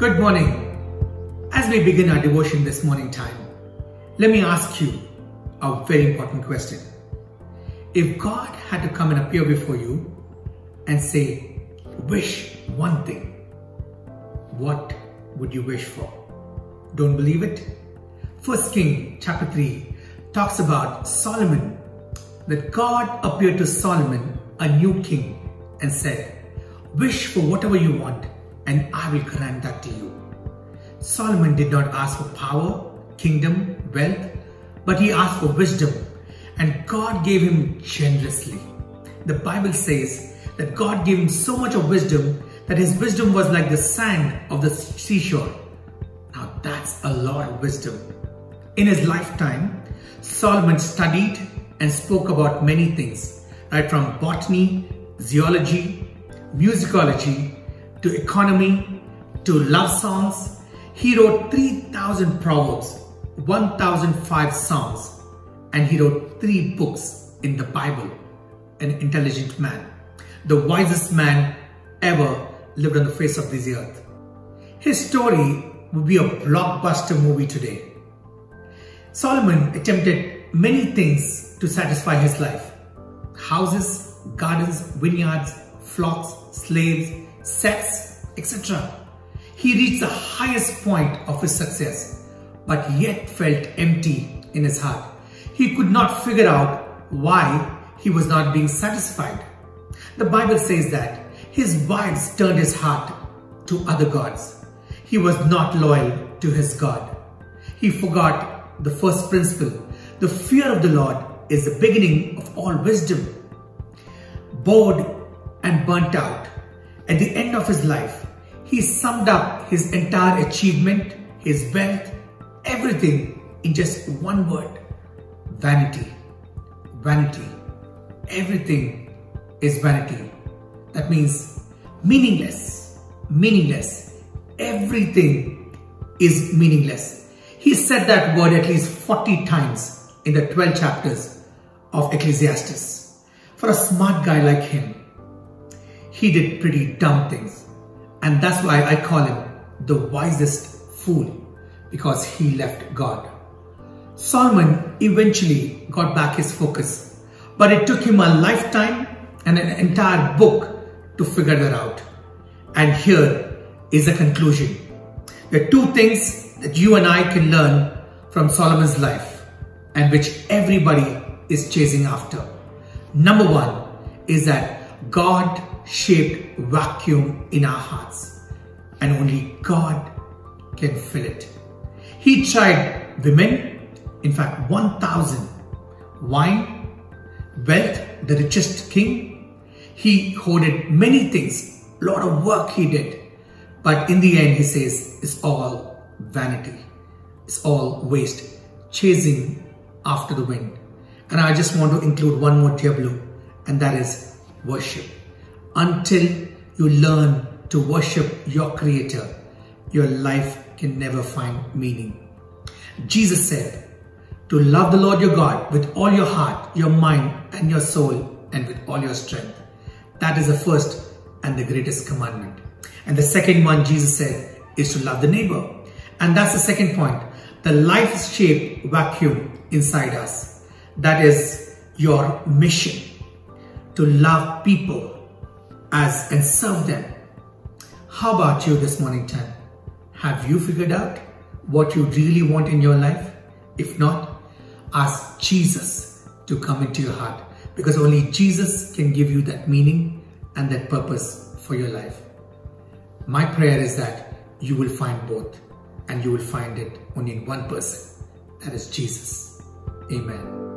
Good morning. As we begin our devotion this morning time, let me ask you a very important question. If God had to come and appear before you and say, wish one thing, what would you wish for? Don't believe it? First King chapter 3 talks about Solomon, that God appeared to Solomon, a new king, and said, wish for whatever you want and I will grant that to you. Solomon did not ask for power, kingdom, wealth, but he asked for wisdom and God gave him generously. The Bible says that God gave him so much of wisdom that his wisdom was like the sand of the seashore. Now that's a lot of wisdom. In his lifetime, Solomon studied and spoke about many things, right from botany, zoology, musicology, to economy, to love songs. He wrote 3,000 proverbs, 1,005 songs, and he wrote three books in the Bible. An intelligent man, the wisest man ever lived on the face of this earth. His story would be a blockbuster movie today. Solomon attempted many things to satisfy his life. Houses, gardens, vineyards, flocks, slaves, sex, etc. He reached the highest point of his success, but yet felt empty in his heart. He could not figure out why he was not being satisfied. The Bible says that his wives turned his heart to other gods. He was not loyal to his God. He forgot the first principle. The fear of the Lord is the beginning of all wisdom. Bored and burnt out, at the end of his life, he summed up his entire achievement, his wealth, everything in just one word. Vanity. Vanity. Everything is vanity. That means meaningless. Meaningless. Everything is meaningless. He said that word at least 40 times in the 12 chapters of Ecclesiastes. For a smart guy like him, he did pretty dumb things. And that's why I call him the wisest fool because he left God. Solomon eventually got back his focus, but it took him a lifetime and an entire book to figure that out. And here is the conclusion. There are two things that you and I can learn from Solomon's life and which everybody is chasing after. Number one is that God shaped vacuum in our hearts and only God can fill it. He tried women, in fact 1000, wine, wealth, the richest king. He hoarded many things, a lot of work he did. But in the end he says it's all vanity. It's all waste, chasing after the wind. And I just want to include one more tableau and that is worship until you learn to worship your creator, your life can never find meaning. Jesus said, to love the Lord your God with all your heart, your mind and your soul and with all your strength. That is the first and the greatest commandment. And the second one Jesus said is to love the neighbor. And that's the second point. The life-shaped vacuum inside us. That is your mission to love people as and serve them. How about you this morning time? Have you figured out what you really want in your life? If not, ask Jesus to come into your heart because only Jesus can give you that meaning and that purpose for your life. My prayer is that you will find both and you will find it only in one person. That is Jesus. Amen.